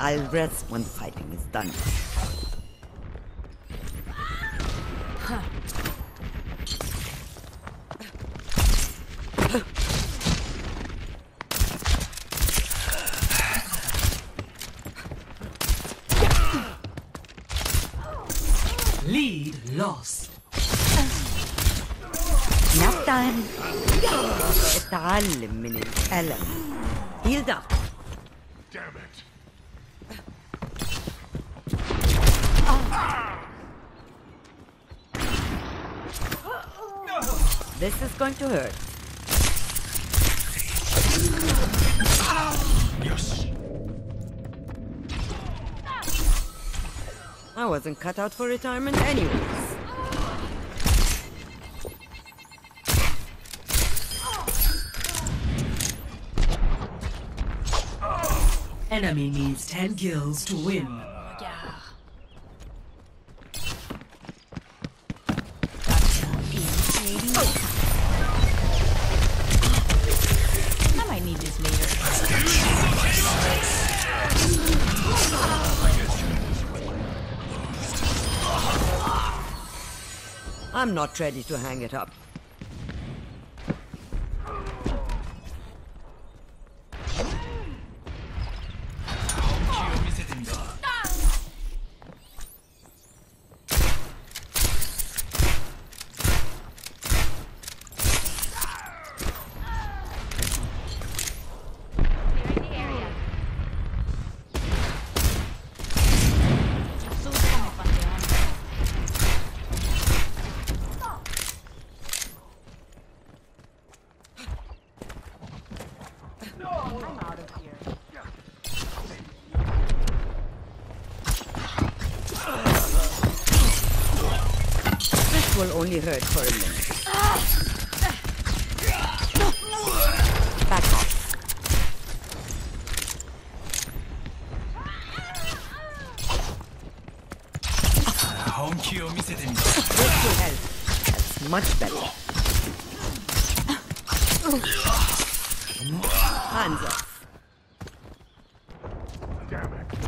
I'll rest when the fighting is done. Lead lost. Nap time. اتعلم من الألم. Healed up. Damn it. This is going to hurt. Yes. I wasn't cut out for retirement anyways. Enemy needs 10 kills to win. I'm not ready to hang it up. This will only hurt for a minute. Much better. Hands off. Damn it.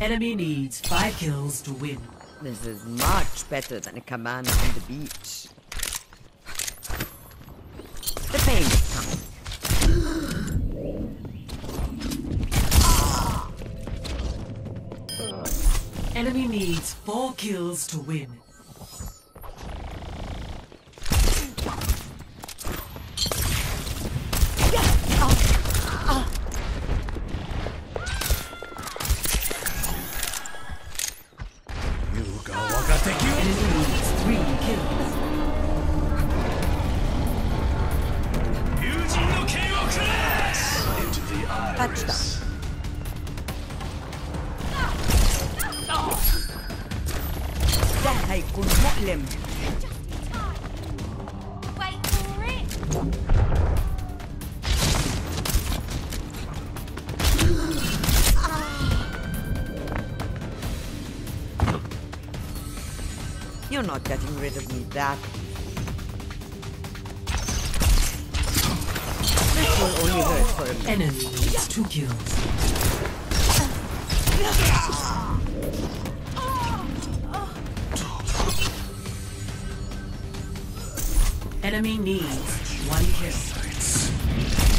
Enemy needs 5 kills to win. This is much better than a cabana on the beach. The pain is coming. Enemy needs 4 kills to win. You're not getting rid of me that. This will only hurt for a minute. Enemy needs 2 kills. Enemy needs 1 kill.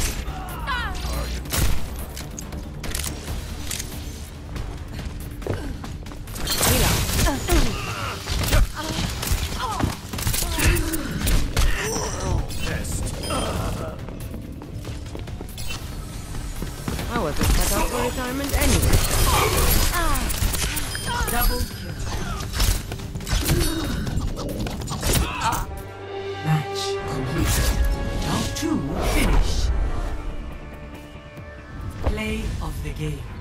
Of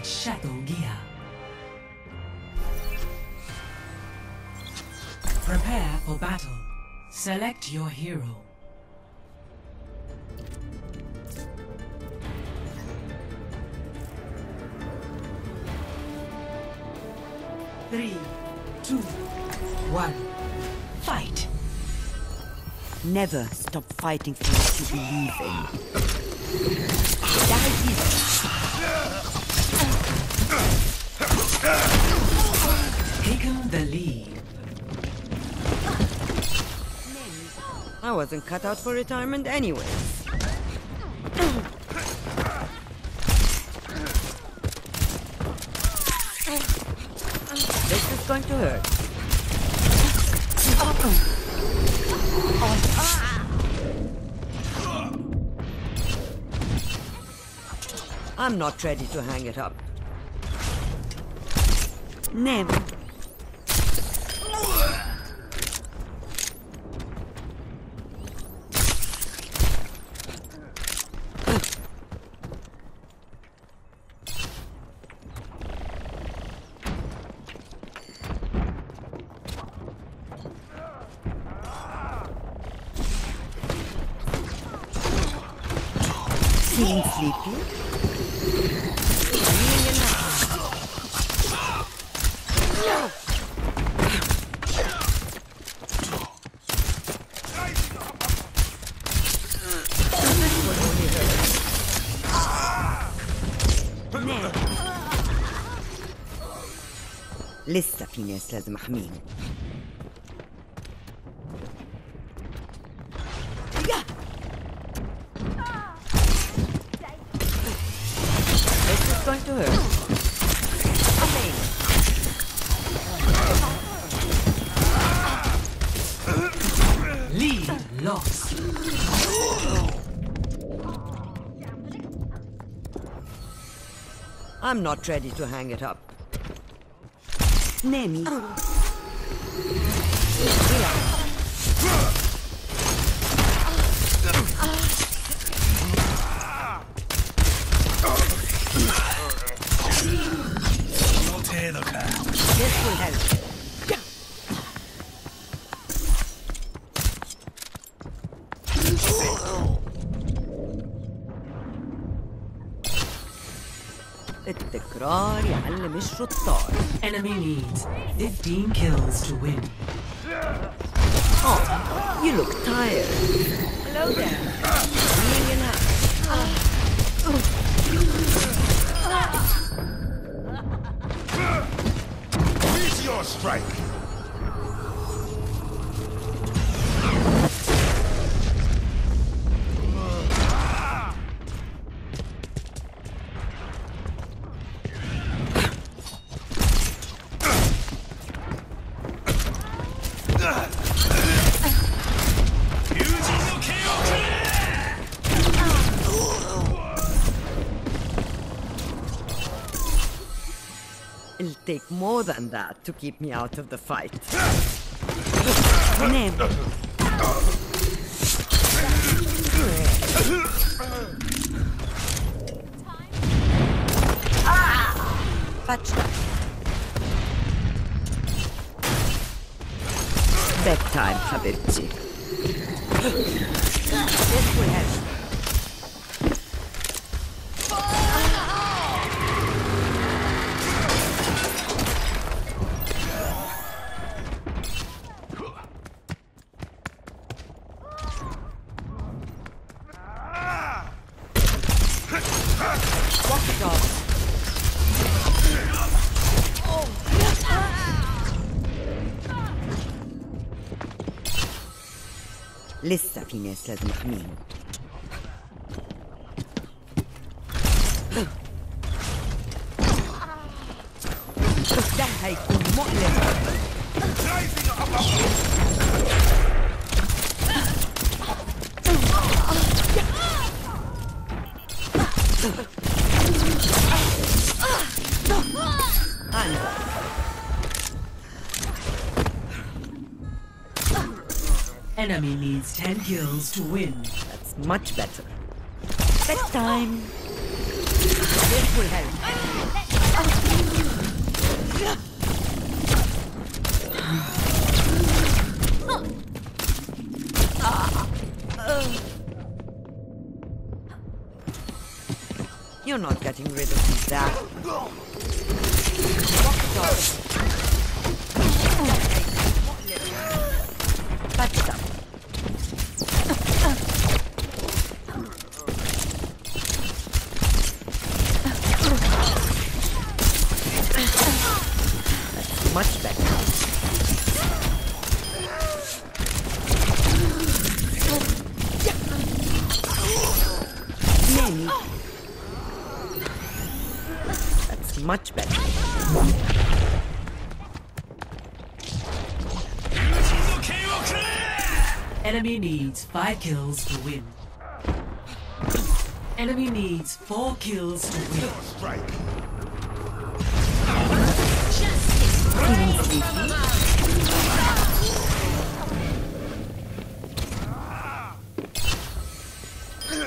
at Château Guillard. Prepare for battle. Select your hero. Three, two, one, fight! Never stop fighting for what you believe in. Die Taken the lead. I wasn't cut out for retirement anyway. This is going to hurt. I'm not ready to hang it up. Never. Feeling sleepy? لسه في ناس لازم احميهم to. Lead lost. I'm not ready to hang it up. Nemi. This will help. التكرار يعلم الشطار. Enemy needs 15 kills to win. Oh, you look tired. Hello there. Hanging out. Meteor strike! It'll take more than that to keep me out of the fight. ah! Bedtime, Habibzi. this will help. Walk it off. لسه في ناس لازم احميهم ده هيكون مؤلم أنا Enemy needs 10 kills to win. That's much better. Bedtime. This will help. You're not getting rid of that. That's up. Enemy needs five kills to win. Enemy needs four kills to win.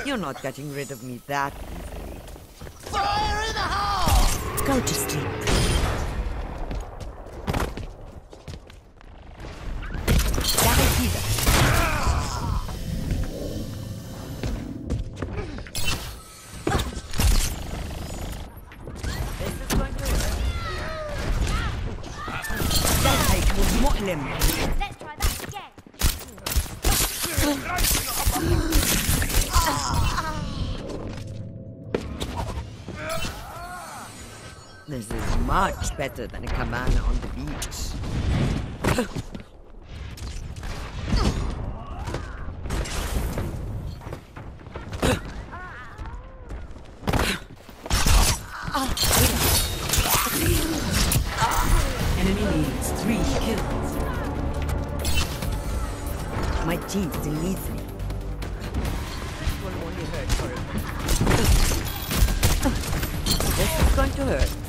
You're not getting rid of me that easily. Go to sleep. This is much better than a cabana on the beach. Enemy needs three kills. My team still needs me. This will only hurt for a bit. This is going to hurt.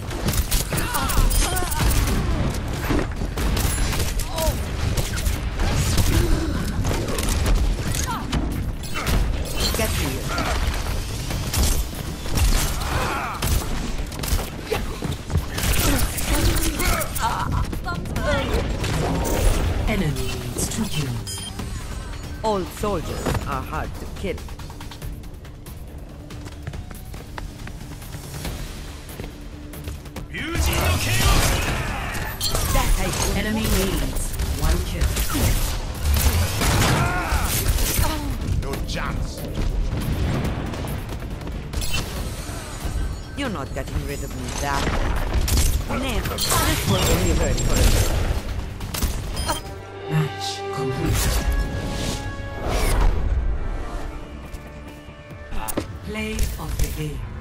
Enemy two kills. All soldiers are hard to kill. That I could Enemy needs one kill. No chance. You're not getting rid of me that. Never. This will only hurt for a bit. Match complete. Play of the game.